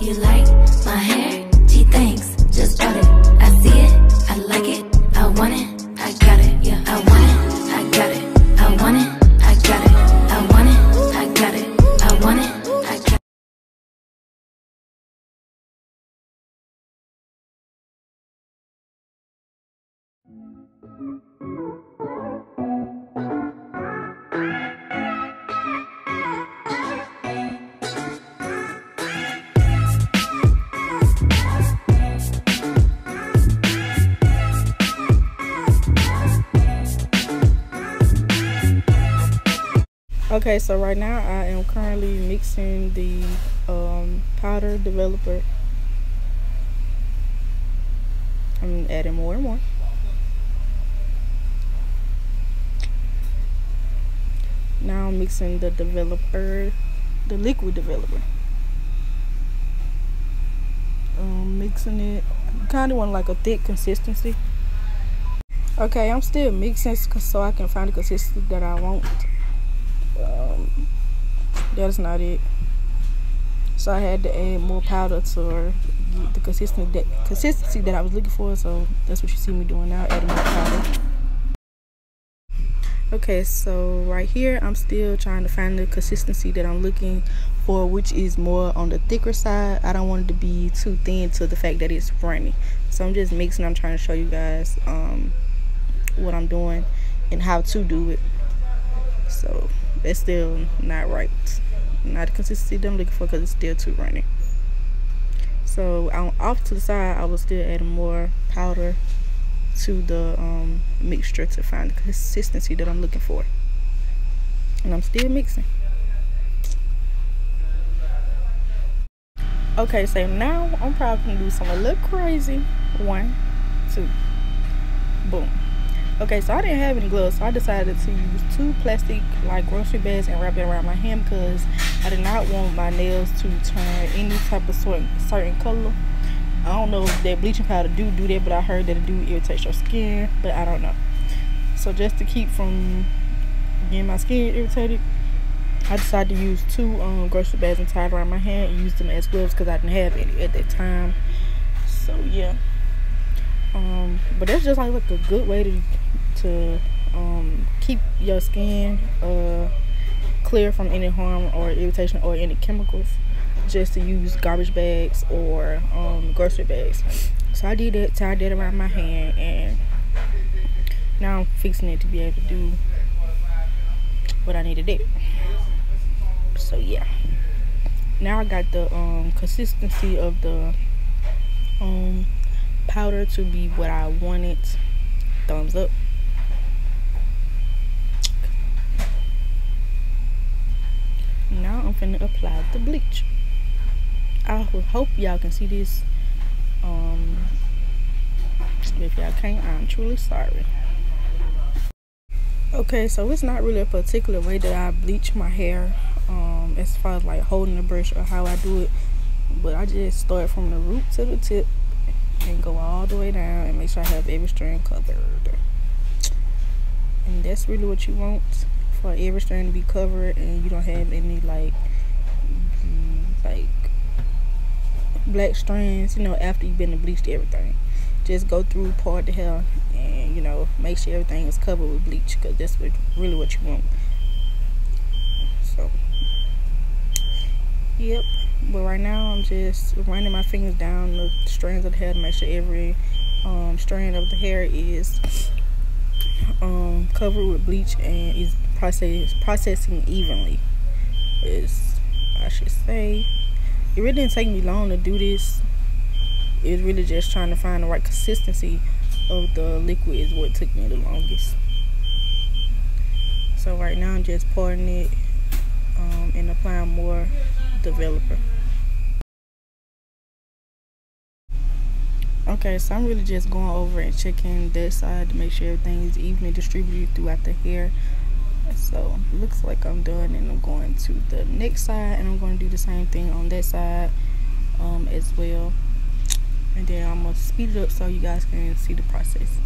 You like my hair? Okay, so right now I am currently mixing the um, powder developer. I'm adding more and more. Now I'm mixing the developer, the liquid developer. Um, mixing it, kind of want like a thick consistency. Okay, I'm still mixing so I can find the consistency that I want um, that's not it. So I had to add more powder to get the consistency that consistency that I was looking for. So that's what you see me doing now, adding more powder. Okay, so right here I'm still trying to find the consistency that I'm looking for, which is more on the thicker side. I don't want it to be too thin to the fact that it's runny. So I'm just mixing. I'm trying to show you guys um, what I'm doing and how to do it. So that's still not right. Not the consistency that I'm looking for because it's still too runny. So on, off to the side, I was still adding more powder to the um, mixture to find the consistency that I'm looking for. And I'm still mixing. Okay, so now I'm probably gonna do something a little crazy. One, two, boom. Okay, so I didn't have any gloves, so I decided to use two plastic like grocery bags and wrap it around my hand because I did not want my nails to turn any type of certain certain color. I don't know if that bleaching powder do do that, but I heard that it do irritate your skin, but I don't know. So just to keep from getting my skin irritated, I decided to use two um, grocery bags and tie it around my hand and use them as gloves because I didn't have any at that time. So yeah. Um, but that's just like, like a good way to to um, keep your skin uh, clear from any harm or irritation or any chemicals just to use garbage bags or um, grocery bags. So I did that tied that around my hand and now I'm fixing it to be able to do what I need to do. So yeah. Now I got the um, consistency of the um, powder to be what I wanted. Thumbs up now I'm finna apply the bleach. I hope y'all can see this um if y'all can't I'm truly sorry. Okay so it's not really a particular way that I bleach my hair um as far as like holding the brush or how I do it but I just start from the root to the tip and go all the way down and make sure I have every strand covered. And that's really what you want for every strand to be covered and you don't have any like like black strands you know after you've been bleached everything. Just go through part the hair and you know make sure everything is covered with bleach because that's what really what you want. So yep. But right now i'm just running my fingers down the strands of the hair to make sure every um, strand of the hair is um, covered with bleach and is process processing evenly. Is I should say it really didn't take me long to do this. It's really just trying to find the right consistency of the liquid is what took me the longest. So right now I'm just pouring it um, and applying more developer okay so I'm really just going over and checking this side to make sure everything is evenly distributed throughout the hair. So looks like I'm done and I'm going to the next side and I'm going to do the same thing on that side um, as well. And then I'm gonna speed it up so you guys can see the process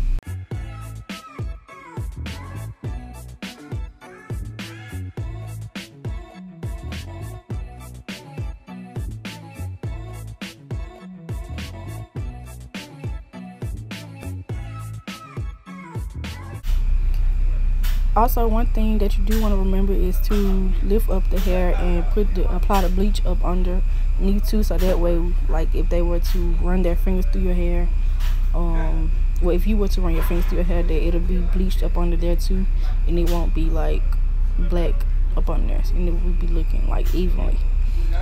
Also, one thing that you do want to remember is to lift up the hair and put the apply the bleach up underneath too, so that way, like if they were to run their fingers through your hair, um, well, if you were to run your fingers through your hair, that it'll be bleached up under there too, and it won't be like black up under there, and it will be looking like evenly.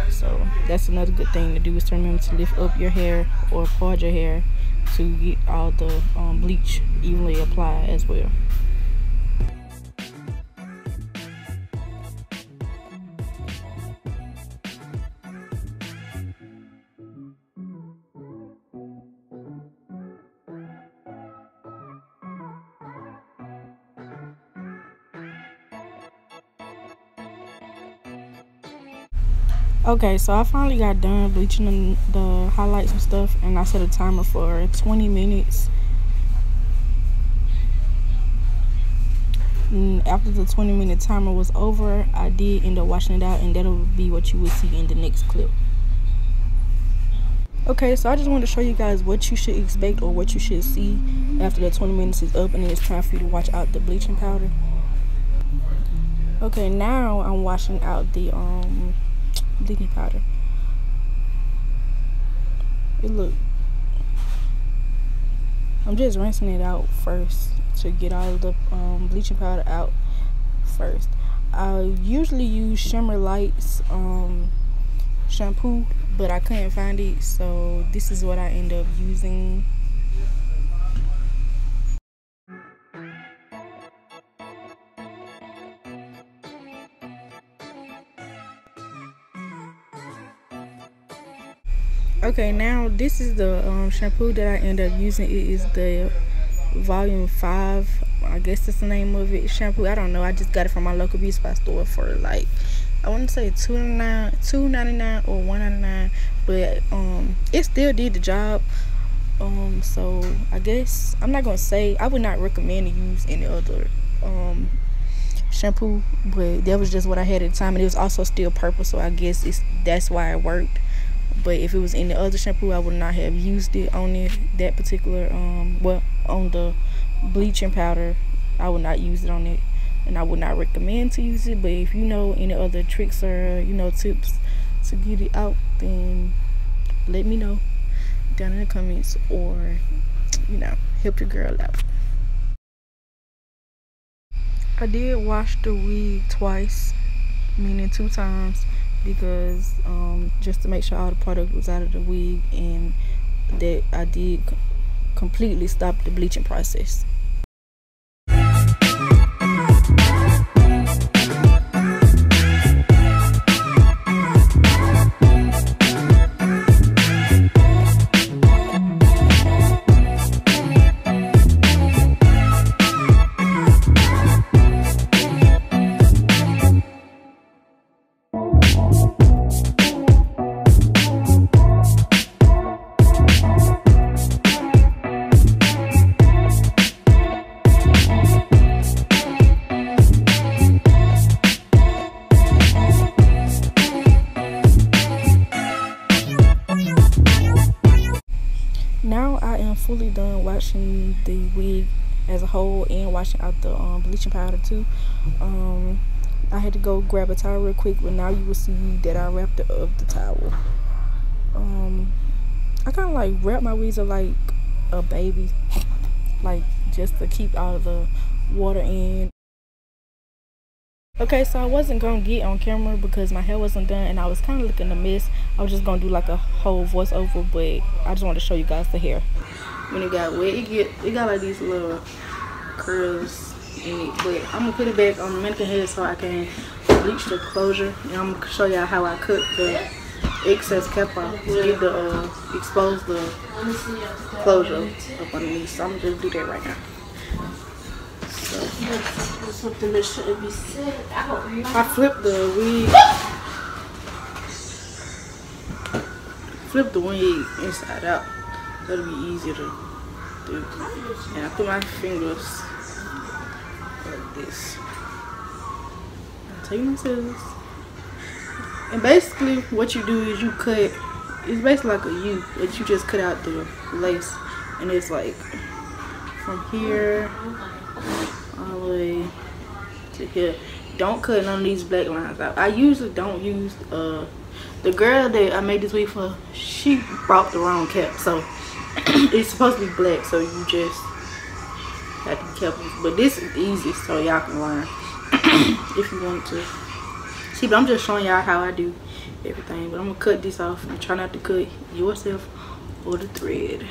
So that's another good thing to do is to remember to lift up your hair or part your hair to get all the um, bleach evenly applied as well. Okay, so I finally got done bleaching the, the, highlights and stuff, and I set a timer for 20 minutes. And after the 20 minute timer was over, I did end up washing it out, and that'll be what you will see in the next clip. Okay, so I just wanted to show you guys what you should expect or what you should see after the 20 minutes is up and it's time for you to wash out the bleaching powder. Okay, now I'm washing out the um bleaching powder. It look. I'm just rinsing it out first to get all the um, bleaching powder out first. I usually use Shimmer Lights um, shampoo, but I couldn't find it, so this is what I end up using. Okay now this is the um, shampoo that i end up using. It is the volume 5 i guess that's the name of it shampoo. I don't know i just got it from my local beauty supply store for like i want to say 2.99 2.99 or 1.99 but um it still did the job. Um so i guess i'm not gonna say i would not recommend to use any other um shampoo but that was just what i had at the time and it was also still purple so i guess it's that's why it worked but if it was any other shampoo i would not have used it on it that particular um well on the bleaching powder. I would not use it on it and i would not recommend to use it. But if you know any other tricks or you know tips to get it out then let me know down in the comments or you know help your girl out. I did wash the wig twice meaning two times because um, just to make sure all the product was out of the wig and that I did completely stop the bleaching process. Washing the wig as a whole and washing out the um, bleaching powder too. Um, I had to go grab a towel real quick, but now you will see that I wrapped up the towel. Um, I kind of like wrap my up like a baby, like just to keep all of the water in. Okay, so I wasn't gonna get on camera because my hair wasn't done and I was kind of looking a mess. I was just gonna do like a whole voiceover, but I just want to show you guys the hair. When it got wet, it get it got like these little curls in it, but I'm gonna put it back on the mannequin head so I can bleach the closure. And I'm gonna show y'all how I cut the excess cap off to get the uh, expose the closure up underneath. So I'm gonna just do that right now said. I flipped the wig. Flip the wig inside out. That'll be easier to do. And I put my fingers like this. I take my scissors. And basically what you do is you cut, it's basically like a U, but you just cut out the lace. And it's like from here all the way to here don't cut none of these black lines out i usually don't use uh the girl that i made this wig for she brought the wrong cap so it's supposed to be black so you just have to be careful. But this is easy so y'all can learn if you want to. See but i'm just showing y'all how i do everything but i'm gonna cut this off and try not to cut yourself or the thread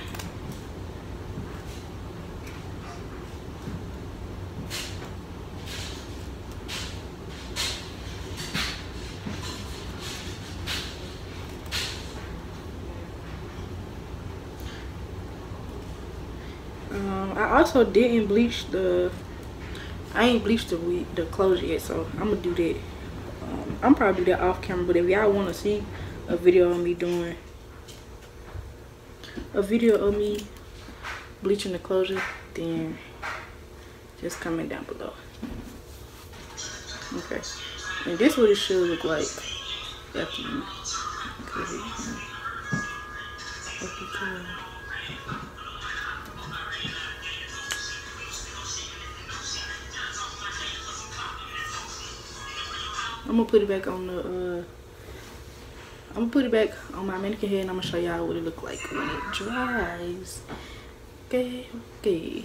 I also didn't bleach the. I ain't bleached the the closure yet, so I'm gonna do that. Um, I'm probably do that off camera, but if y'all want to see a video of me doing a video of me bleaching the closure, then just comment down below. Okay, and this what it should look like after you. Okay. I'm gonna put it back on the uh I'm gonna put it back on my mannequin head and I'm gonna show y'all what it look like when it dries. Okay, okay.